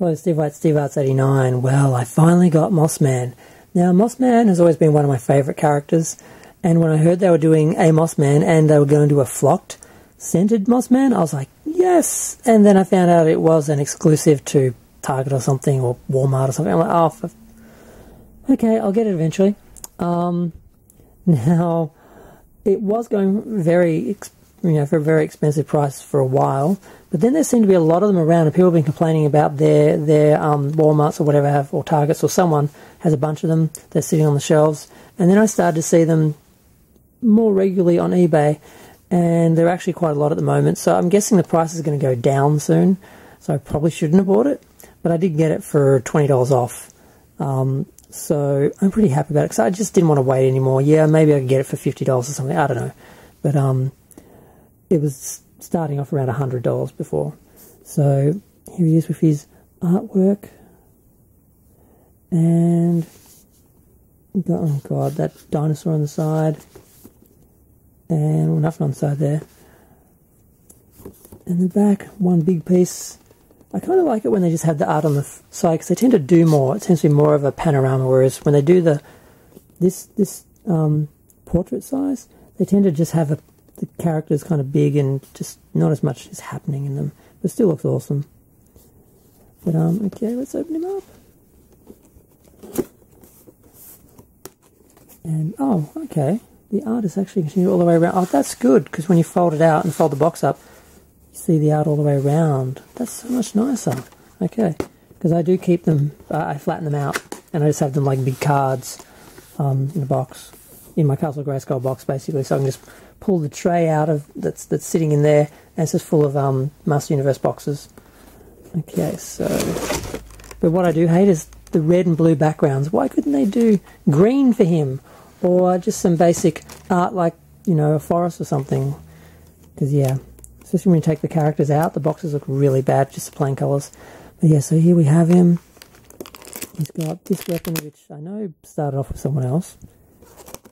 Hello, Steve White, Steve Arts 89. Well, I finally got Moss Man. Now, Moss Man has always been one of my favourite characters, and when I heard they were doing a Moss Man and they were going to a flocked scented Moss Man, I was like, yes! And then I found out it was an exclusive to Target or something, or Walmart or something. I'm like, oh, okay, I'll get it eventually. Um, now, it was going very, you know, for a very expensive price for a while, but then there seemed to be a lot of them around, and people have been complaining about their their um, WalMarts or whatever have, or Targets, or someone has a bunch of them. They're sitting on the shelves, and then I started to see them more regularly on eBay, and there are actually quite a lot at the moment. So I'm guessing the price is going to go down soon. So I probably shouldn't have bought it, but I did get it for twenty dollars off. Um, so I'm pretty happy about it because I just didn't want to wait anymore. Yeah, maybe I could get it for fifty dollars or something. I don't know, but um, it was starting off around $100 before. So here he is with his artwork. And, oh god, that dinosaur on the side. And well, nothing on the side there. And the back, one big piece. I kind of like it when they just have the art on the side because they tend to do more. It tends to be more of a panorama, whereas when they do the this this um, portrait size, they tend to just have a the character's kind of big and just not as much is happening in them, but still looks awesome. But um, okay, let's open him up. And oh, okay, the art is actually continued all the way around. Oh, that's good because when you fold it out and fold the box up, you see the art all the way around. That's so much nicer. Okay, because I do keep them. Uh, I flatten them out, and I just have them like big cards um, in a box in my Castle Grayskull box, basically, so I can just pull the tray out of that's that's sitting in there, and it's just full of um, Master Universe boxes. Okay, so but what I do hate is the red and blue backgrounds. Why couldn't they do green for him, or just some basic art like you know a forest or something? Because yeah, especially when you take the characters out, the boxes look really bad, just the plain colours. But yeah, so here we have him. He's got this weapon, which I know started off with someone else,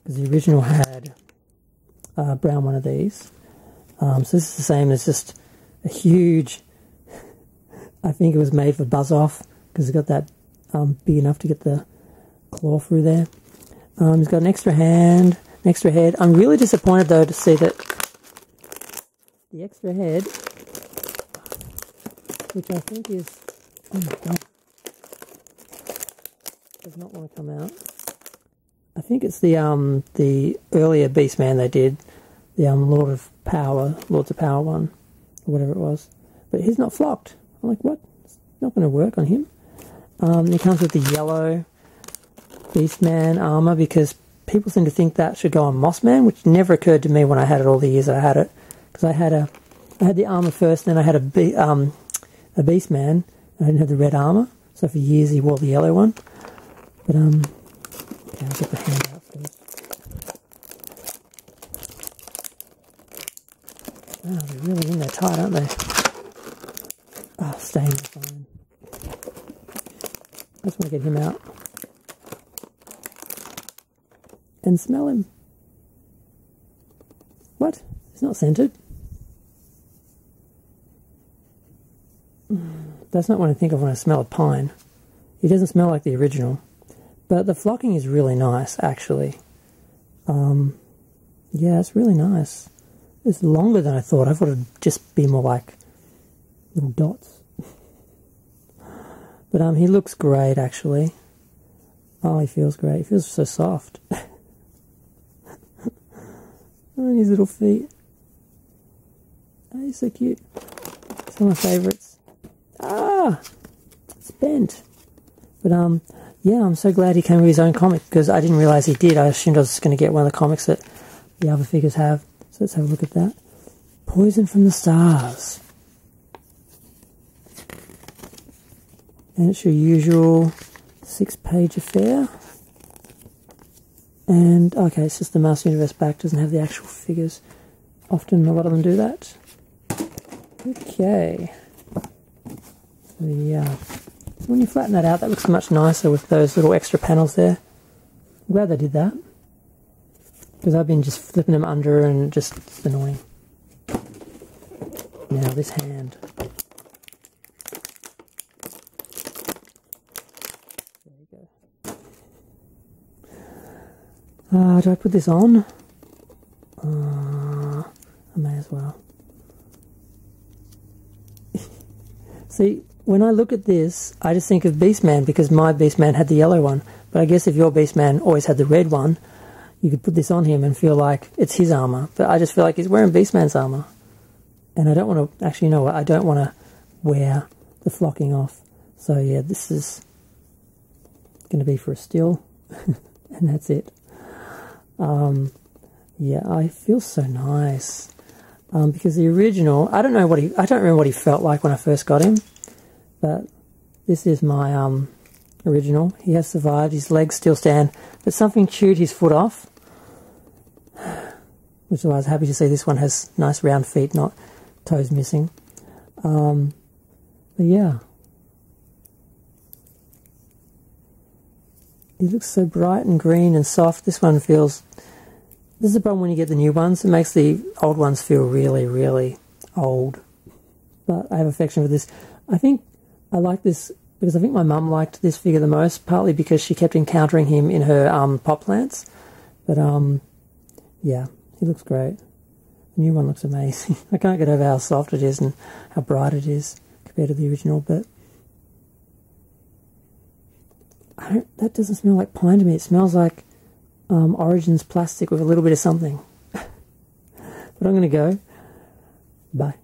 because the original had uh, brown one of these. Um, so this is the same. It's just a huge. I think it was made for Buzz-Off because it's got that um, big enough to get the claw through there. Um, he's got an extra hand, an extra head. I'm really disappointed though to see that the extra head, which I think is, oh my god, does not want to come out. I think it's the um the earlier Beastman they did, the um Lord of Power, Lords of Power one, or whatever it was. But he's not flocked. I'm like, what? It's not going to work on him. Um, he comes with the yellow Beastman armor because people seem to think that should go on Moss Man, which never occurred to me when I had it all the years I had it. Because I had a, I had the armor first, then I had a be- um a Beastman. I didn't have the red armor, so for years he wore the yellow one. But um, Okay, I'll get the hand out first. Oh, they're really in there tight, aren't they? Oh, staying fine. I just want to get him out. And smell him. What? He's not scented. That's not what I think of when I smell a pine. He doesn't smell like the original. But the flocking is really nice, actually. Um, yeah, it's really nice. It's longer than I thought. I thought it'd just be more like little dots. but um, he looks great, actually. Oh, he feels great. He feels so soft. oh, his little feet. Oh, he's so cute. It's one of my favourites. Ah! It's bent. But um, yeah, I'm so glad he came with his own comic because I didn't realize he did. I assumed I was going to get one of the comics that the other figures have. So let's have a look at that. Poison from the Stars. And it's your usual six page affair. And okay, it's just the Master Universe back, doesn't have the actual figures. Often a lot of them do that. Okay. When you flatten that out, that looks much nicer with those little extra panels there. I'm glad they did that. Because I've been just flipping them under and just it's annoying. Now this hand. There you go. Uh, do I put this on? Uh, I may as well. See, when I look at this, I just think of Beastman because my Beastman had the yellow one. But I guess if your Beastman always had the red one, you could put this on him and feel like it's his armor. But I just feel like he's wearing Beastman's armor. And I don't want to, actually, you know what? I don't want to wear the flocking off. So yeah, this is going to be for a still. and that's it. Um, yeah, I feel so nice. Um, because the original, I don't know what he, I don't remember what he felt like when I first got him, but this is my um, original. He has survived. His legs still stand, but something chewed his foot off, which is why I was happy to see this one has nice round feet, not toes missing. Um, but yeah, he looks so bright and green and soft. This one feels this is the problem when you get the new ones. It makes the old ones feel really, really old. But I have affection for this. I think I like this because I think my mum liked this figure the most, partly because she kept encountering him in her um, pot plants. But um, yeah, he looks great. The new one looks amazing. I can't get over how soft it is and how bright it is compared to the original, but that doesn't smell like pine to me. It smells like um, Origins plastic with a little bit of something. but I'm going to go. Bye.